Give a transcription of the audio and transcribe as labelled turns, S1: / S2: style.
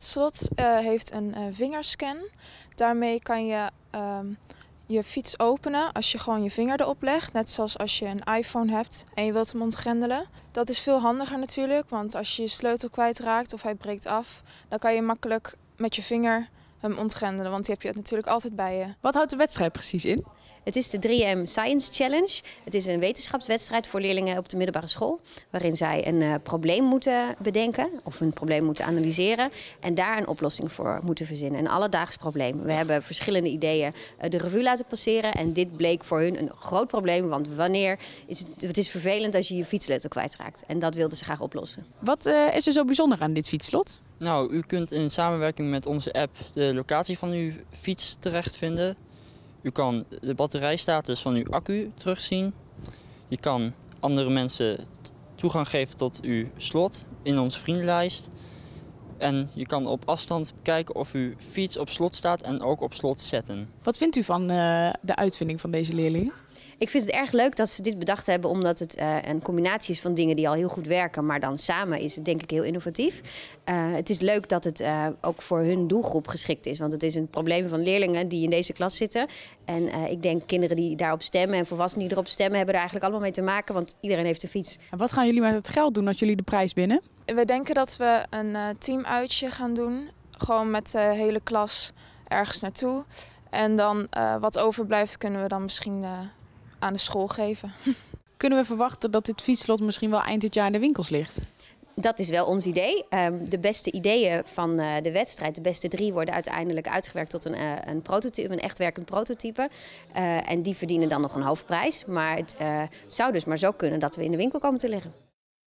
S1: Het slot uh, heeft een uh, vingerscan. Daarmee kan je ehm, je fiets openen als je gewoon je vinger erop legt. Net zoals als je een iPhone hebt en je wilt hem ontgrendelen. Dat is veel handiger natuurlijk, want als je je sleutel kwijtraakt of hij breekt af, dan kan je makkelijk met je vinger hem ontgrendelen, want die heb je natuurlijk altijd bij je.
S2: Wat houdt de wedstrijd precies in?
S3: Het is de 3M Science Challenge. Het is een wetenschapswedstrijd voor leerlingen op de middelbare school. Waarin zij een uh, probleem moeten bedenken of een probleem moeten analyseren. En daar een oplossing voor moeten verzinnen. Een alledaags probleem. We hebben verschillende ideeën uh, de revue laten passeren. En dit bleek voor hun een groot probleem. Want wanneer is het, het is vervelend als je je fietssleutel kwijtraakt. En dat wilden ze graag oplossen.
S2: Wat uh, is er zo bijzonder aan dit fietslot?
S4: Nou, u kunt in samenwerking met onze app de locatie van uw fiets terechtvinden. U kan de batterijstatus van uw accu terugzien. Je kan andere mensen toegang geven tot uw slot in onze vriendenlijst. En je kan op afstand kijken of uw fiets op slot staat en ook op slot zetten.
S2: Wat vindt u van uh, de uitvinding van deze leerlingen?
S3: Ik vind het erg leuk dat ze dit bedacht hebben, omdat het uh, een combinatie is van dingen die al heel goed werken, maar dan samen is het denk ik heel innovatief. Uh, het is leuk dat het uh, ook voor hun doelgroep geschikt is, want het is een probleem van leerlingen die in deze klas zitten. En ik denk kinderen die daarop stemmen en volwassenen die erop stemmen, hebben er eigenlijk allemaal mee te maken, want iedereen heeft een fiets.
S2: En wat gaan jullie met het geld doen als jullie de prijs winnen?
S1: We denken dat we een teamuitje gaan doen, gewoon met de hele klas ergens naartoe. En dan wat overblijft kunnen we dan misschien aan de school geven.
S2: Kunnen we verwachten dat dit fietslot misschien wel eind dit jaar in de winkels ligt?
S3: Dat is wel ons idee. Um, de beste ideeën van uh, de wedstrijd, de beste drie, worden uiteindelijk uitgewerkt tot een, uh, een, prototype, een echt werkend prototype. Uh, en die verdienen dan nog een hoofdprijs. Maar het zou dus maar zo kunnen dat we in de winkel komen te liggen.